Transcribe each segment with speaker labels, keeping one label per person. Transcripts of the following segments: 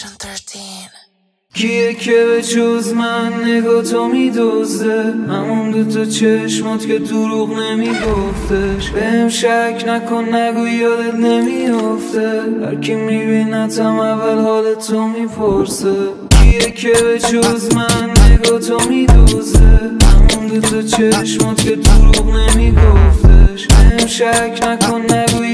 Speaker 1: Section 13
Speaker 2: کیه که به جز من نگاه تو میدوزده همون دوتا چشمات که دروغ نمیگفتش. بهم شک نکن نگو یادت نمیافته. هر کی میبینتم اول حال تو می‌پرسه. کیه که به جز من نگاه تو میدوزده همون دوتا چشمات که دروغ نمیگفتش. بهم شک نکن نگو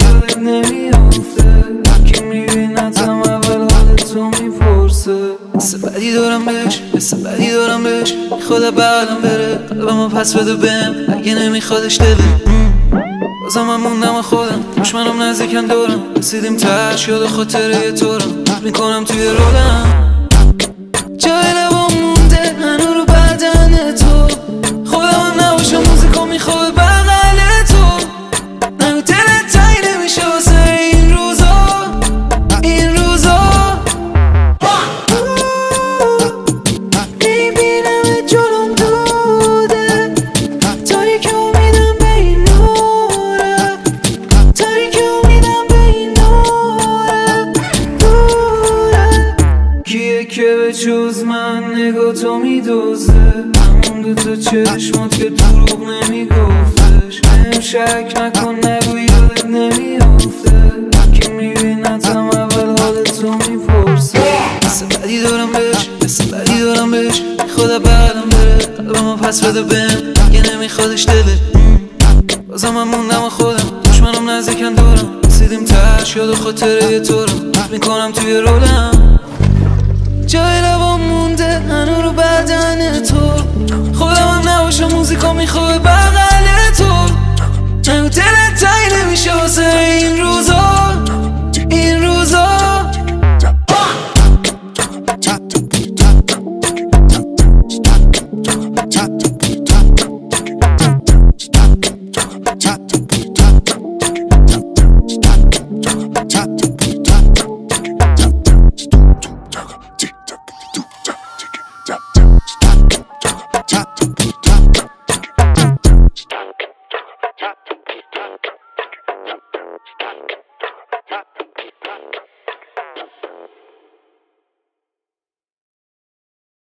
Speaker 2: می‌پرسه حس بدی دارم بهش حس بدی دارم بهش خدا بعدم بره قلبمو پس بده بهم. اگه نمیخوادش دله بازم من موندم خودم. دشمنم نزدیکن دارم رسیدیم تش یاد خاطره تو رو می‌کنم توی رولم که به جز من نگاه تو میدوزه. همون دوتا چشمات که دروغ نمیگفتش. بهم شک نکن نگو یادت نمیافته. که میبینتم اول حال تو می‌پرسه. حس بدی دارم بهش حس بدی دارم بهش. خدا بعدم بره قلبمو پس بده بهم اگه نمیخوادش دله. بازم من موندم خودم. دشمنم نزدیکن دورم. رسیدیم تش یاد خاطره تو رو می‌کنم توی رولم. جای لبا مونده هنو رو بدن تو خودم هم نباشه موزیکا می‌خواه بغل تو نگو دلت تایی نمیشه واسه این روزا این روزا